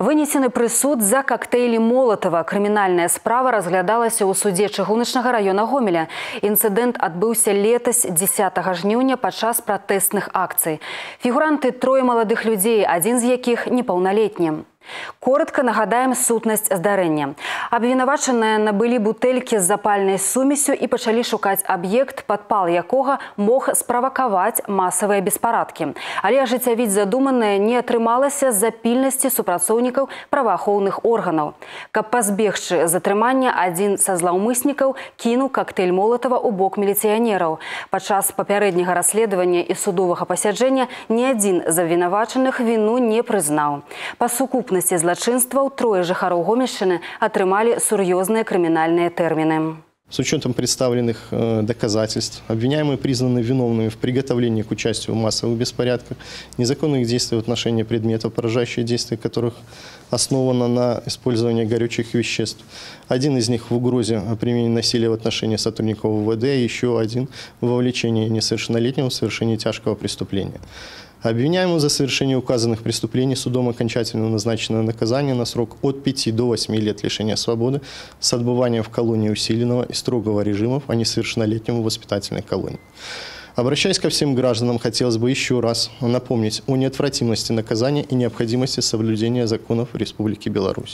Вынесены прысуд за коктейлі Молотова. Крымінальная справа разглядалася ў судзе чыгуначнага района Гомеля. Інцыдэнт адбыўся летась 10 жніўня падчас пратэсных акцый. Фігуранты трое маладых людзей, адзін з якіх непаўналетні. Коротко нагадаем сутнасць здарэння. Абвінавачаныя набылі бутэлькі з запальнай сумесю і пачалі шукаць аб'ект, падпал якога мог справакаваць масавыя беспарадкі. Але ажыццявіць задуманае не атрымалася з-за пільнасці супрацоўнікаў праваахоўных органаў. Каб пазбегчы затрымання адзін са злаўмыснікаў кінуў коктейль молатава ў бок міліцыянераў. Падчас папярэдняга расследавання і судовага пасяджэння ні адзін з абвінавачаных віну не прызнаў. Па сукупнасці сукупнасці злачынстваў трое жыхароў гомельшчыны атрымалі сур'ёзныя крымінальныя тэрміны. С учетом представленных э, доказательств, обвиняемые признаны виновными в приготовлении к участию в массовых беспорядках, незаконных действий в отношении предметов, поражающие действия которых основано на использовании горючих веществ. Один из них в угрозе применения насилия в отношении сотрудников ВВД, еще один в вовлечении несовершеннолетнего в совершении тяжкого преступления. Обвиняемому за совершение указанных преступлений судом окончательно назначено наказание на срок от 5 до 8 лет лишения свободы с отбыванием в колонии усиленного и строгого режимов, а не совершеннолетнему воспитательной колонии. Обращаясь ко всем гражданам, хотелось бы еще раз напомнить о неотвратимости наказания и необходимости соблюдения законов Республики Беларусь.